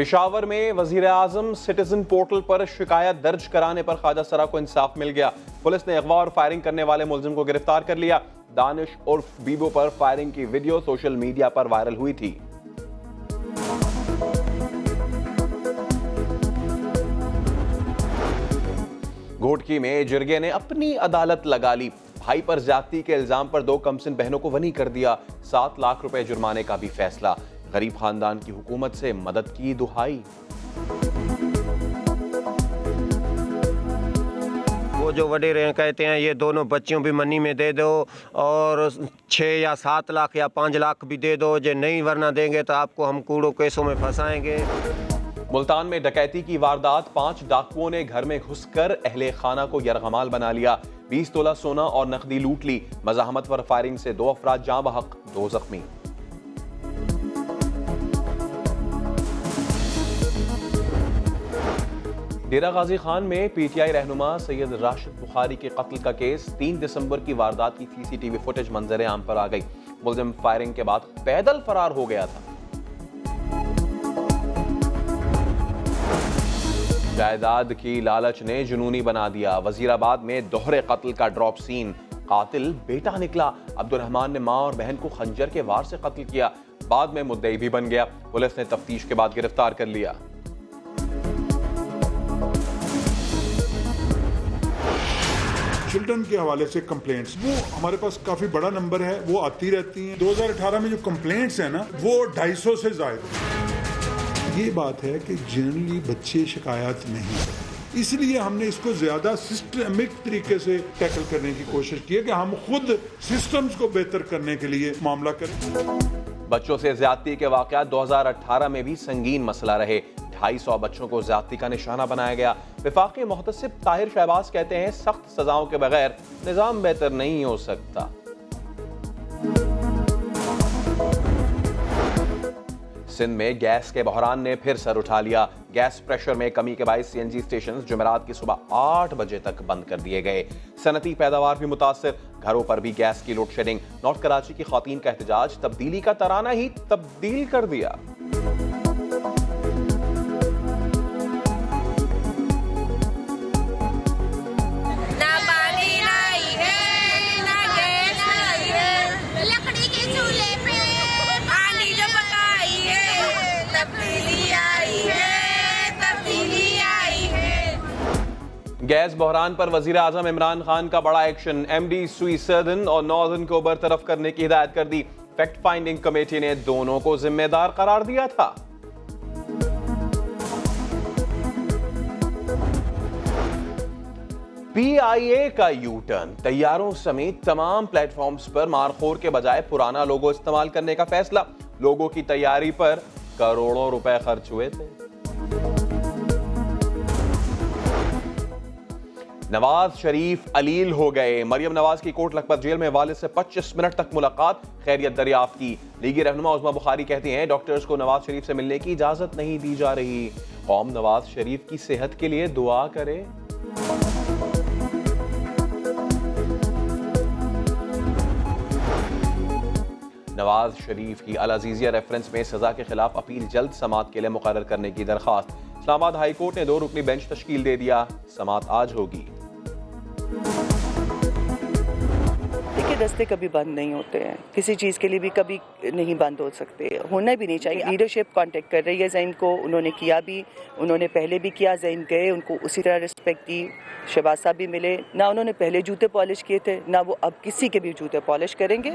पिशावर में वज़ीर आज़म citizen portal पर शिकायत दर्ज कराने पर ख्वाजा सरा को इंसाफ मिल गया। पुलिस ने अगवा और फायरिंग करने वाले मुलजिम को गिरफ़्तार कर लिया। दानिश उर्फ़ बीबो पर फायरिंग की वीडियो सोशल मीडिया पर वायरल हुई थी। घोटकी में जिरगे ने अपनी अदालत लगा ली। भाई पर ज्यादती के इल्ज़ाम पर दो कमसिन बहनों को वनी कर दिया। सात लाख रुपए जुर्माने का भी फैसला। गरीब खानदान की हुकूमत से मदद की दुहाई। वो जो वडेरे कहते हैं ये दोनों बच्चियों भी मनी में दे दो और छः या सात लाख या पाँच लाख भी दे दो जो नहीं वरना देंगे तो आपको हम कूड़ों केसों में फंसाएँगे। मुल्तान में डकैती की वारदात पाँच डाकुओं ने घर में घुसकर अहले खाना को यरगमाल बना लिया। बीस तोला सोना और नकदी लूट ली। मजाहमत पर फायरिंग से दो अफराद जाँ बहक दो जख्मी। डेरा गाजी खान में पीटीआई रहनुमा सैयद राशिद बुखारी के कत्ल का केस, तीन दिसंबर की वारदात की सीसीटीवी फुटेज मंजर आम पर आ गई। मुलजिम फायरिंग के बाद पैदल फरार हो गया था। जायदाद की लालच ने जुनूनी बना दिया। वजीराबाद में दोहरे कत्ल का ड्रॉप सीन। कातिल बेटा निकला। अब्दुलरहमान ने माँ और बहन को खंजर के वार से कत्ल किया। बाद में मुद्दई भी बन गया। पुलिस ने तफ्तीश के बाद गिरफ़्तार कर लिया। चिल्ड्रन के हवाले से कंप्लेंट्स वो हमारे पास काफ़ी बड़ा नंबर है, वो आती रहती हैं। 2018 में जो कंप्लेंट्स है ना, वो 250 से ज़्यादा ये बात है कि जनरली बच्चे शिकायत नहीं करते। इसलिए हमने इसको ज़्यादा सिस्टमिक तरीके से टैकल करने की कोशिश की है कि हम खुद सिस्टम्स को बेहतर करने के लिए मामला करें। बच्चों से ज्यादती के वाकत 2018 में भी संगीन मसला रहे। ढाई सौ बच्चों को ज्यादती का निशाना बनाया गया। विफाकी मोहतसिब ताहिर शहबाज कहते हैं, सख्त सजाओं के बगैर निज़ाम बेहतर नहीं हो सकता। सिंध में गैस के बहरान ने फिर सर उठा लिया। गैस प्रेशर में कमी के बायस सीएनजी स्टेशन जुमेरात की सुबह आठ बजे तक बंद कर दिए गए। सनती पैदावार भी मुतासर। घरों पर भी गैस की लोड शेडिंग। नॉर्थ कराची की खातन का एहतजाज, तब्दीली का तराना ही तब्दील कर दिया। गैस बहरान पर वज़ीर आज़म इमरान खान का बड़ा action. M D Sui southern और नॉर्दन को बरतरफ करने की हिदायत कर दी। फैक्ट फाइंडिंग कमेटी ने दोनों को जिम्मेदार करार दिया था। पीआईए का यू टर्न तैयारों समेत तमाम प्लेटफॉर्म्स पर मारखोर के बजाय पुराना लोगो इस्तेमाल करने का फैसला। लोगों की तैयारी पर करोड़ों रुपए खर्च हुए थे। नवाज़ शरीफ अलील हो गए। मरियम नवाज़ की कोट लखपत जेल में वालिद से 25 मिनट तक मुलाकात। खैरियत दरियाफ्त की। लीगी रहनुमा उजमा बुखारी कहती हैं, डॉक्टर्स को नवाज़ शरीफ से मिलने की इजाज़त नहीं दी जा रही। कौम नवाज़ शरीफ की सेहत के लिए दुआ करे। नवाज़ शरीफ की अल अजीजिया रेफरेंस में सजा के खिलाफ अपील जल्द समात के लिए मुकर करने की दरखास्त इस्लामाबाद हाईकोर्ट ने दो रुकनी बेंच तश्कील दे दिया। समात आज होगी। देखिए रस्ते कभी बंद नहीं होते हैं। किसी चीज़ के लिए भी कभी नहीं बंद हो सकते। होना भी नहीं चाहिए। लीडरशिप कांटेक्ट कर रही है जैन को। उन्होंने किया भी। उन्होंने पहले भी किया जैन गए। उनको उसी तरह रिस्पेक्ट की। शहबाज साहब भी मिले। ना उन्होंने पहले जूते पॉलिश किए थे ना वो अब किसी के भी जूते पॉलिश करेंगे।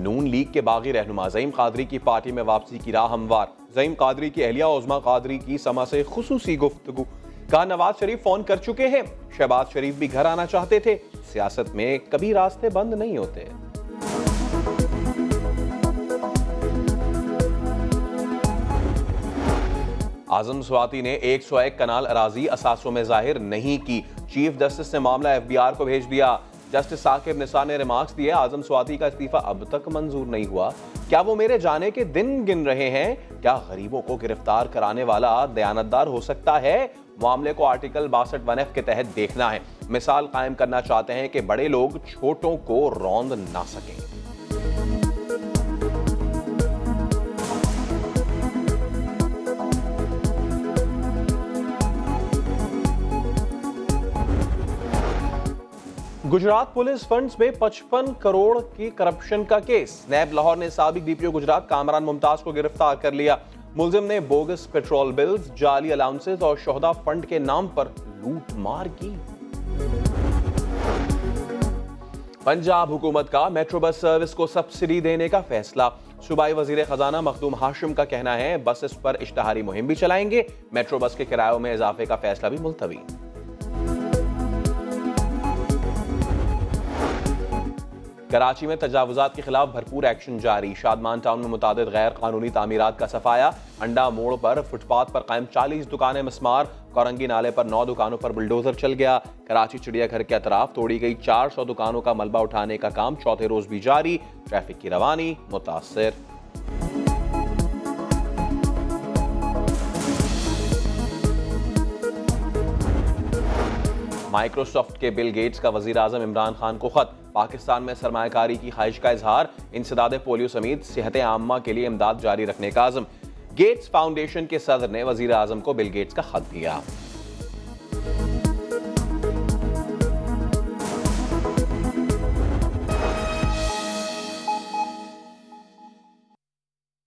नून लीग के बागी रहनुमा जईम कादरी की पार्टी में वापसी की राह हमवार। जईम कादरी की अहलिया उजमा कादरी की समा से खसूसी गुफ्तगु। कहा नवाज़ शरीफ फ़ोन कर चुके हैं। शहबाज शरीफ भी घर आना चाहते थे। सियासत में कभी रास्ते बंद नहीं होते। आज़म स्वाति ने एक सौ एक कनाल अराजी असासों में ज़ाहिर नहीं की। चीफ जस्टिस ने मामला एफ़ बी आर को भेज दिया। जस्टिस साकिब निसार ने रिमार्क्स दिए। आज़म स्वाति का इस्तीफा अब तक मंजूर नहीं हुआ। क्या वो मेरे जाने के दिन गिन रहे हैं? क्या गरीबों को गिरफ़्तार कराने वाला दयानतदार हो सकता है? मामले को आर्टिकल बासठ वन एफ़ के तहत देखना है। मिसाल कायम करना चाहते हैं कि बड़े लोग छोटों को रौंद ना सकें। गुजरात पुलिस फंड्स में 55 करोड़ की करप्शन का केस। नैब लाहौर ने सबक डीपीओ गुजरात कामरान मुमताज़ को गिरफ़्तार कर लिया। मुलजिम ने बोगस पेट्रोल बिल्स, जाली अलाउंसेस और शोहदा फंड के नाम पर लूट मार की। पंजाब हुकूमत का मेट्रो बस सर्विस को सब्सिडी देने का फैसला। सूबाई वज़ीर खजाना मखदूम हाशिम का कहना है, बसेस पर इश्तहारी मुहिम भी चलाएँगे। मेट्रो बस के किरायों में इजाफे का फैसला भी मुलतवी। कराची में तजावजात के खिलाफ भरपूर एक्शन जारी। शादमान टाउन में मुताद गैर कानूनी तमीरत का सफाया। अंडा मोड़ पर फुटपाथ पर कायम चालीस दुकानें मस्मार। कोरंगी नाले पर नौ दुकानों पर बुलडोजर चल गया। कराची चिड़ियाघर के अतराफ तोड़ी गई चार सौ दुकानों का मलबा उठाने का काम चौथे रोज भी जारी। ट्रैफ़िक की रवानी मुतासर। माइक्रोसॉफ्ट के बिल गेट्स का वज़ीर आज़म इमरान खान को खत। पाकिस्तान में सरमाकारी की ख्वाहिश का इजहार, इंसदाद पोलियो समेत सेहत आमा के लिए इमदाद जारी रखने का आज़म। गेट्स फाउंडेशन के सदर ने वज़ीर आज़म को बिल गेट्स का खत दिया।